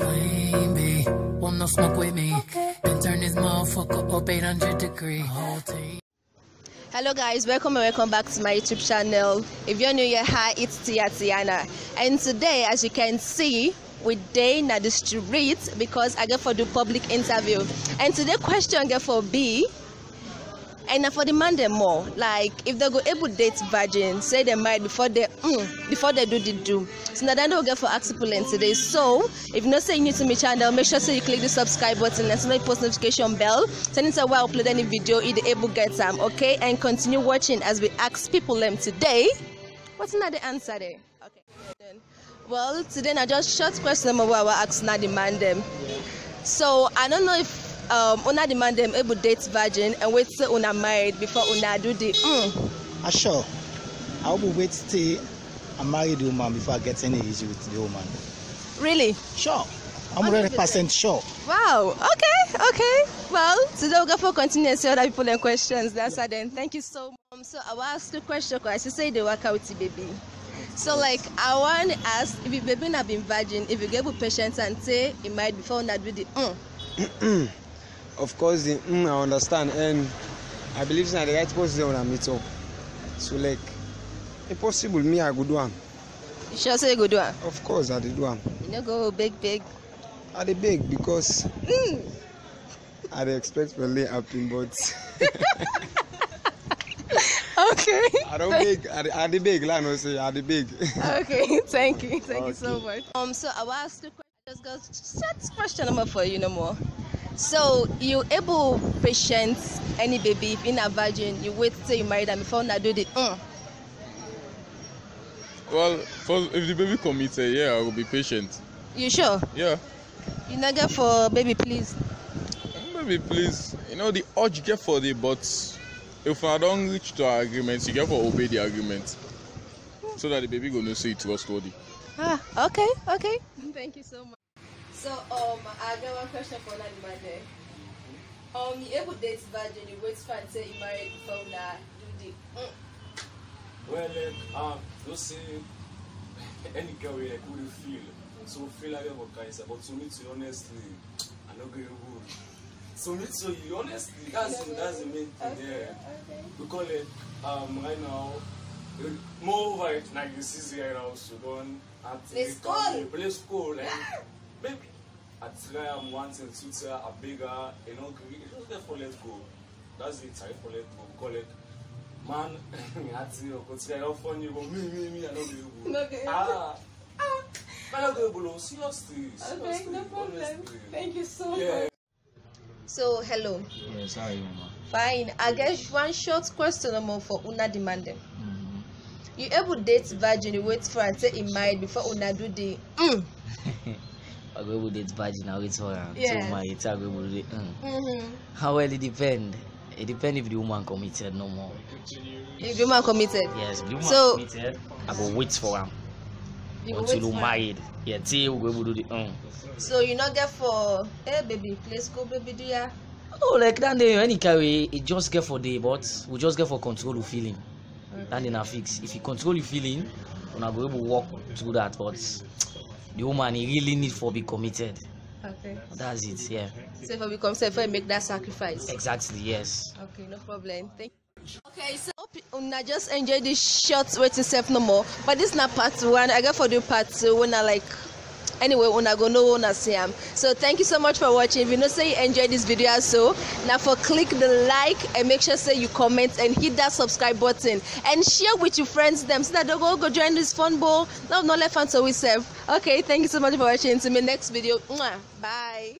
queen bee. Want no smoke with me? Then turn this motherfucker up 800 degree. Whole team. Hello guys, welcome and welcome back to my YouTube channel. If you're new here, hi, it's Tia Tiana. And today, as you can see, we day na the street because I get for the public interview. And today question get for B. And na for the man them more. Like if they go able to date virgin, say they married before they mm, before they do the do. So now then they'll get for ask people today. So if you're not saying new to my channel, make sure so you click the subscribe button and the post notification bell. It to where I upload any video, you able get them, okay? And continue watching as we ask people them today. What's not the answer there? Okay. Well, today I just short question number where I ask not demand them. So I don't know if um una demand them able date virgin and wait till una married before una do the mm. Sure. I will wait till I marry the woman before I get any issue with the woman. Really? Sure. I'm 100%. 100% sure. Wow. Okay. Okay. Well, today we'll go for continue and see other people and questions. That's it then. Thank you so much. Um, so I will ask a question because you say they work out with the baby. So like I want to ask if your baby not been virgin, if you get with patience and say it might before not do the mm. of course the mm, i understand and i believe say na the right person una meet up so like impossible me i go do am You sure say you go do it? of course i dey do am You know go big big. i dey beg because Mm. i dey expect pele happen but Okay. i don beg i i dey beg like no say i dey beg. okay, thank you, thank you so Okay. much. Um, so I will ask you question. Just go set question number for you no more. So you able patient any baby if in a virgin, you wait till you marry them before not do the mm. Well, for, if the baby committed, yeah, I will be patient. You sure? Yeah, You not get for baby, please. Baby, please, you know, the urge get for the, but if I don't reach to our agreement, you get for obey the agreement. So that the baby gonna say it's trustworthy. Ah, okay, okay. Thank you so much. So um, I got one question for that there. Um, you able date virgin, you wait for until you married before do the mm. Well, like, um, you see, any girl we like would feel. So feel like kind of but to me to honestly, I not going good. So me to you honestly, that's the, that's the main thing there. Because like, um, right now, eh, moreover, it like this is right now, so don't. Play school. Play school, like maybe. I try I'm wanting to try a bigger, you know, it's just there for let go. That's it, I for let go. Call it man àti ọkọ tí ẹ lọ fọ ní ibò mí mí mí àná gbé No go ibò ah ah bẹ́ẹ̀ gbé ibò lọ seriously Okay, no problem. honestly Thank you so yeah. much. So hello. Yes, how are you, mama? Fine. I guess one short question no more for una demanding. You able date virgin, you wait for until he married before una do the mm. I go able date virgin, I wait for am. Yeah. So my it's I go able to mm. Mm-hmm. How well it depend. It depend if the woman committed no more. If the man committed, Yes, if the woman So- committed, I go wait for am you until we married. Yeah, till we go able to do the mm. So you not get for hey baby, let's go baby do ya. Oh, like that day when he carry, it just get for day, but we just get for control the feeling. That day na fix. If you control your feeling, una go able to walk through that. But the woman he really need for be committed. Okay. That's it. Yeah, So if we come say if I make that sacrifice. exactly. Yes. Okay, no problem. Thank you. Okay, so una just enjoy this short waiting self no more. But this is not part one. I got for the part two when I like anyway una go know una see am. So thank you so much for watching. If you know say you enjoy this video so now for click the like and make sure say you comment and hit that subscribe button and share with your friends them so that they go go join this fun ball. No, no left so we serve. Okay, thank you so much for watching. See me next video. Bye.